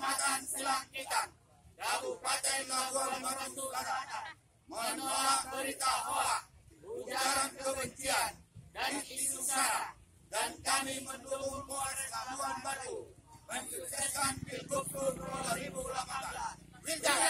Kecamatan Selang Ikan, Kabupaten Labuan Batu Selatan, menolak berita hoak, ujaran kebencian, dan isu sara, dan kami mendukung Polres Labuan Batu mensukseskan Pilgub 2018. Wildan